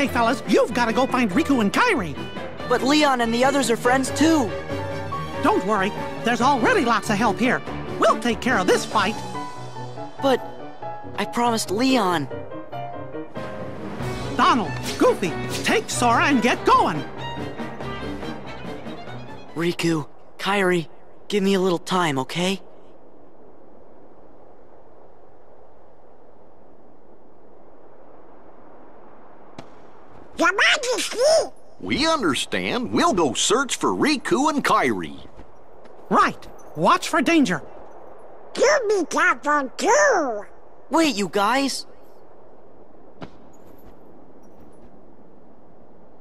Okay, fellas, you've got to go find Riku and Kairi. But Leon and the others are friends too. Don't worry, there's already lots of help here. We'll take care of this fight. But I promised Leon. Donald, Goofy, take Sora and get going. Riku, Kairi, give me a little time, okay? Your Majesty! We understand. We'll go search for Riku and Kairi. Right. Watch for danger. You be careful too! Wait, you guys.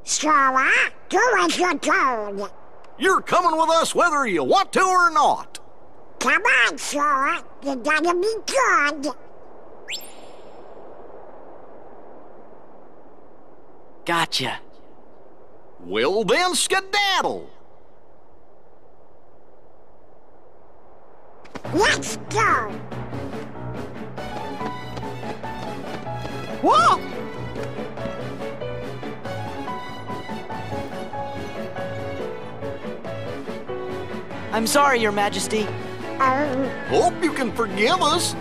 Sora, do as you're told. You're coming with us whether you want to or not. Come on, Sora. You gotta be good. Gotcha. Well then, skedaddle. Let's go. Whoa! I'm sorry, Your Majesty. Oh, Hope you can forgive us.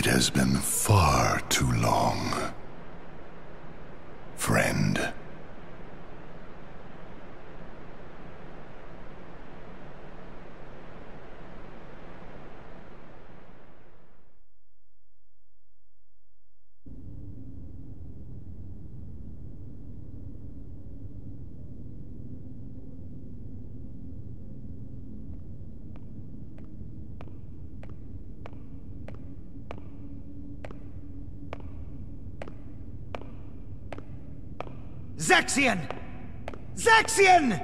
It has been far too long. Friend. Zexion! Zexion!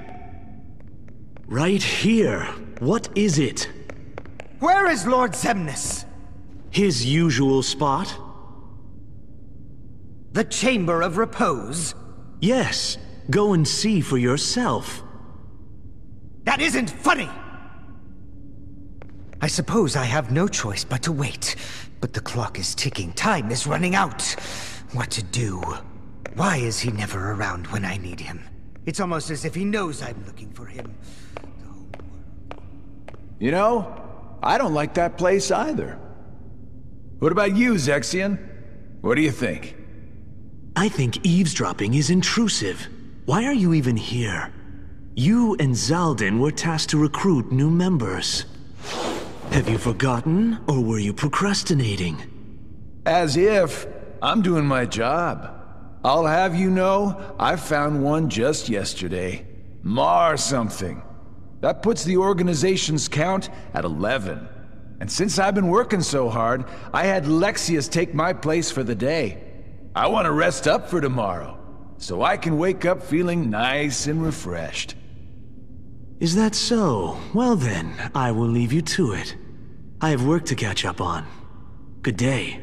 Right here. What is it? Where is Lord Xemnas? His usual spot? The Chamber of Repose? Yes. Go and see for yourself. That isn't funny! I suppose I have no choice but to wait. But the clock is ticking. Time is running out. What to do? Why is he never around when I need him? It's almost as if he knows I'm looking for him. You know, I don't like that place either. What about you, Zexion? What do you think? I think eavesdropping is intrusive. Why are you even here? You and Xaldin were tasked to recruit new members. Have you forgotten, or were you procrastinating? As if. I'm doing my job. I'll have you know, I found one just yesterday. Mar something. That puts the organization's count at 11. And since I've been working so hard, I had Lexaeus take my place for the day. I want to rest up for tomorrow, so I can wake up feeling nice and refreshed. Is that so? Well then, I will leave you to it. I have work to catch up on. Good day.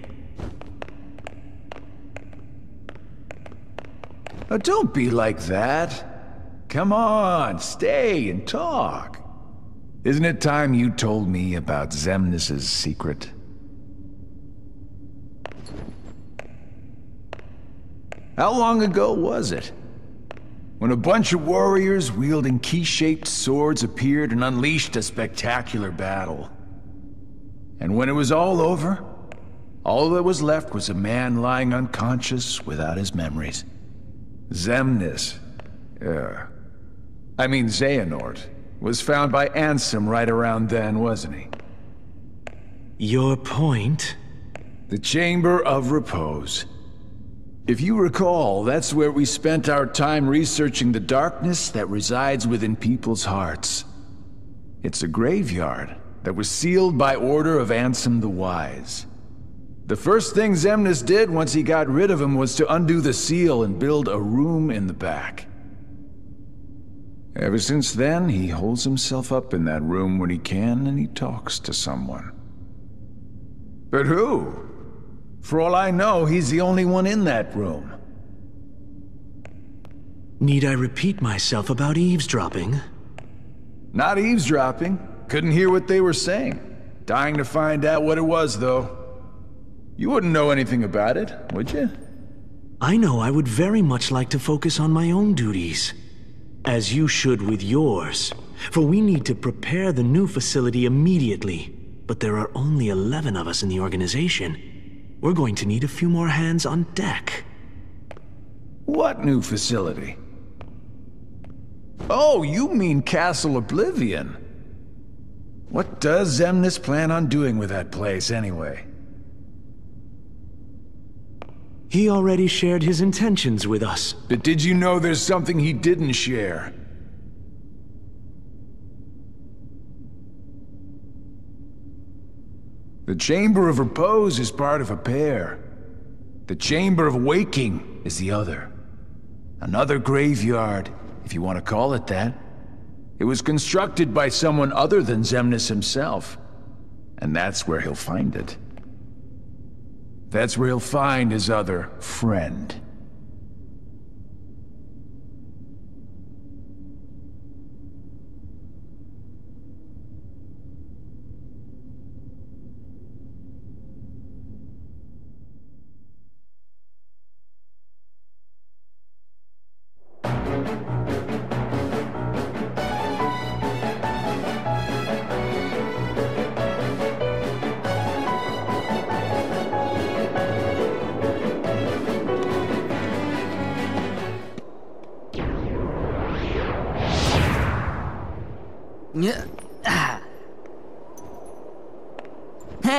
Now don't be like that. Come on, stay and talk. Isn't it time you told me about Xemnas' secret? How long ago was it? When a bunch of warriors wielding key-shaped swords appeared and unleashed a spectacular battle. And when it was all over, all that was left was a man lying unconscious without his memories. Xemnas, uh, I mean Xehanort, was found by Ansem right around then, wasn't he? Your point? The Chamber of Repose. If you recall, that's where we spent our time researching the darkness that resides within people's hearts. It's a graveyard that was sealed by order of Ansem the Wise. The first thing Xemnas did once he got rid of him was to undo the seal and build a room in the back. Ever since then, he holds himself up in that room when he can and he talks to someone. But who? For all I know, he's the only one in that room. Need I repeat myself about eavesdropping? Not eavesdropping. Couldn't hear what they were saying. Dying to find out what it was, though. You wouldn't know anything about it, would you? I know I would very much like to focus on my own duties. As you should with yours. For we need to prepare the new facility immediately. But there are only 11 of us in the organization. We're going to need a few more hands on deck. What new facility? Oh, you mean Castle Oblivion. What does Xemnas plan on doing with that place, anyway? He already shared his intentions with us. But did you know there's something he didn't share? The Chamber of Repose is part of a pair. The Chamber of Waking is the other. Another graveyard, if you want to call it that. It was constructed by someone other than Xemnas himself. And that's where he'll find it. That's where he'll find his other friend.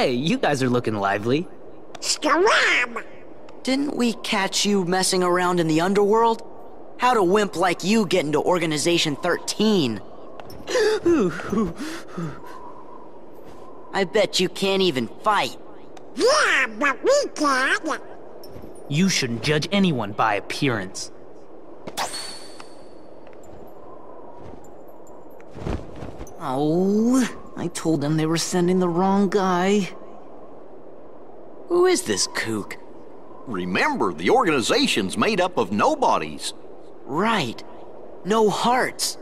Hey, you guys are looking lively. Scram! Didn't we catch you messing around in the underworld? How'd a wimp like you get into Organization 13? I bet you can't even fight. Yeah, but we can. You shouldn't judge anyone by appearance. Oh, I told them they were sending the wrong guy. Who is this kook? Remember, the organization's made up of nobodies. Right. No hearts.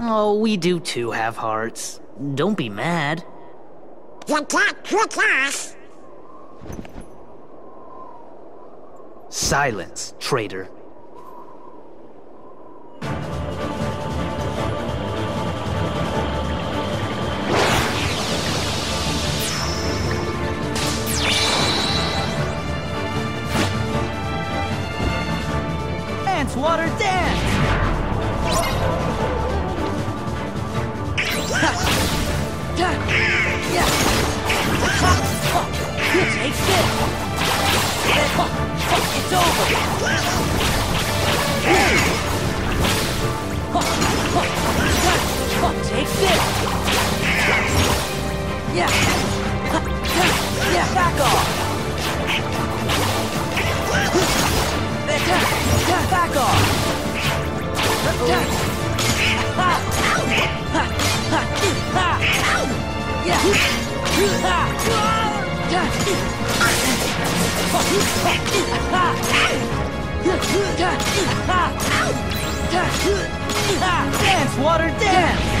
Oh, we do too have hearts. Don't be mad. You can't trick us. Silence, traitor. Yeah, back off! Back off! Dance, water, dance!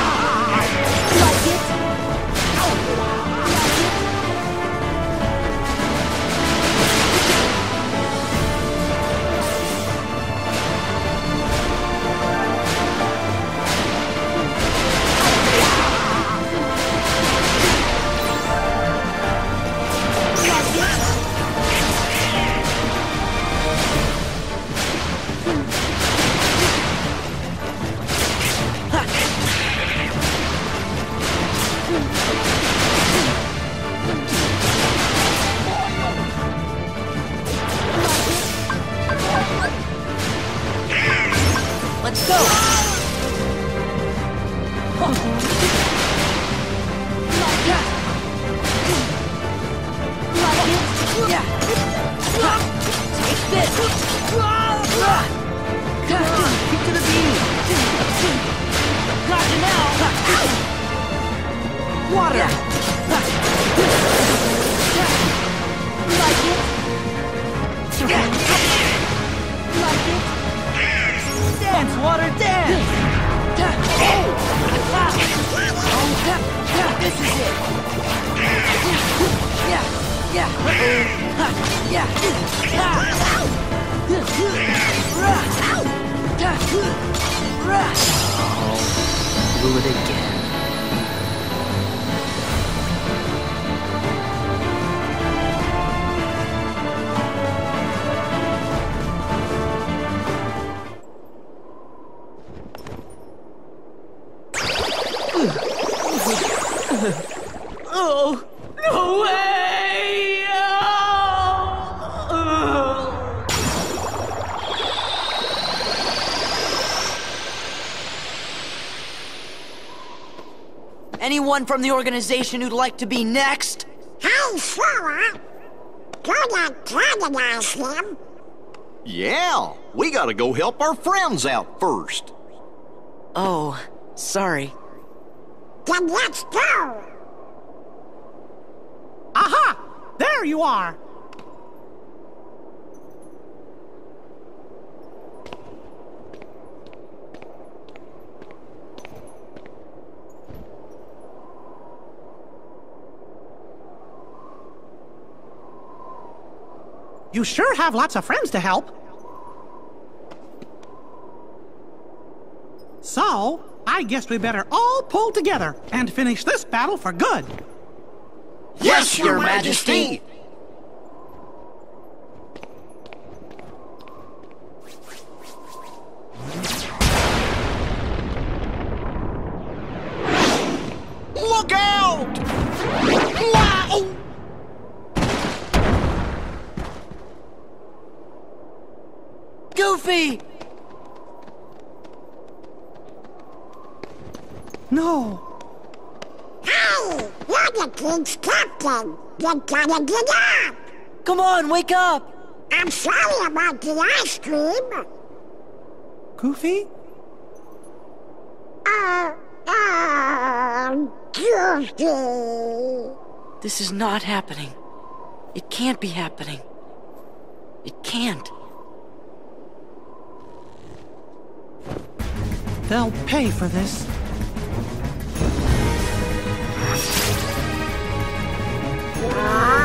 Water! Like it? Like it? Dance, water, dance! Oh, oh, this is it! Yeah, yeah, yeah, Blew it again. Anyone from the organization who'd like to be next? Hey, Sora! Gonna canonize him? Yeah, we gotta go help our friends out first. Oh, sorry. Then let's go! Aha! There you are! You sure have lots of friends to help. So, I guess we better all pull together and finish this battle for good. Yes, Your Majesty! Look out! Wow! Goofy! No. Hey! You're the king's captain! You gotta get up! Come on, wake up! I'm sorry about the ice cream! Goofy? Oh, oh, Goofy! This is not happening. It can't be happening. It can't. They'll pay for this. Ah!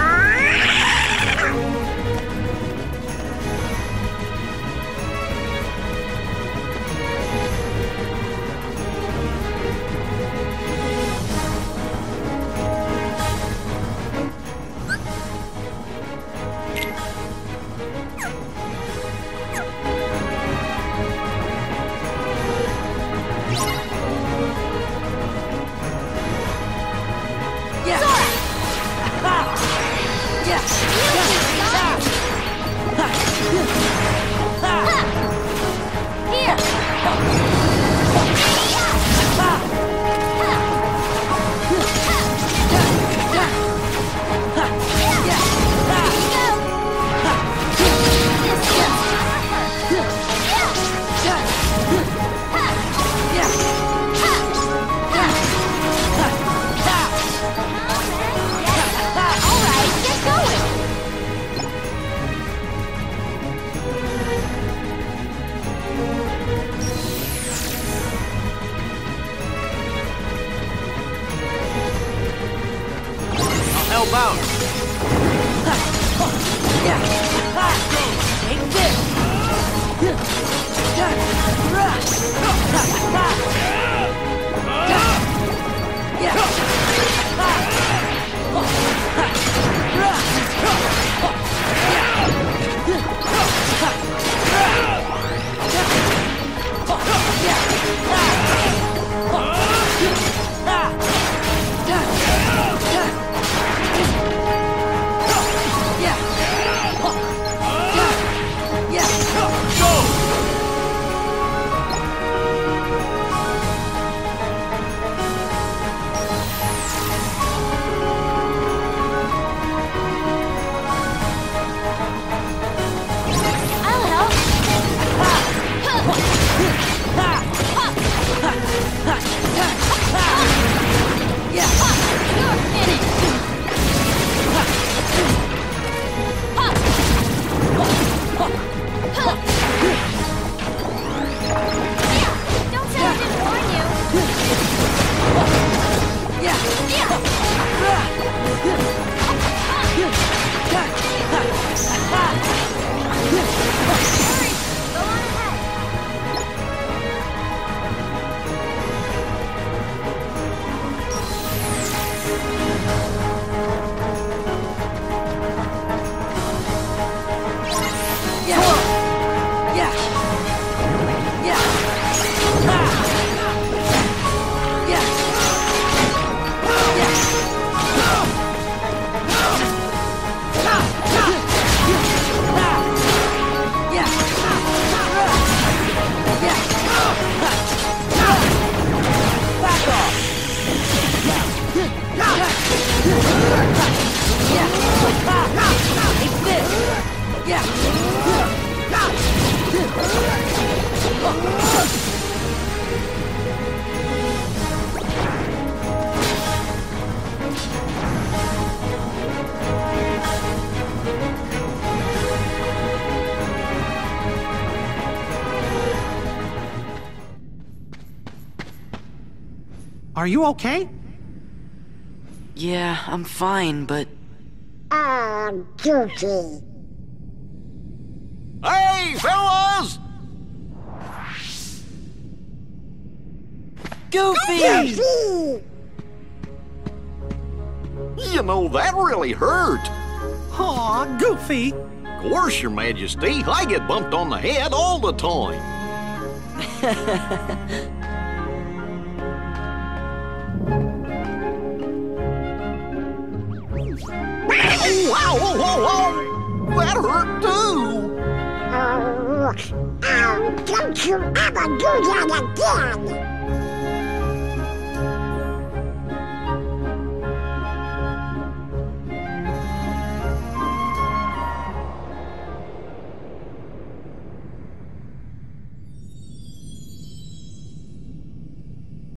Are you okay? Yeah, I'm fine, but Oh, Goofy. Hey, fellas! Goofy! Goofy! You know, that really hurt. Aw, Goofy. Of course, Your Majesty, I get bumped on the head all the time. whoa, whoa! That hurt too! Oh, oh, don't you ever do that again!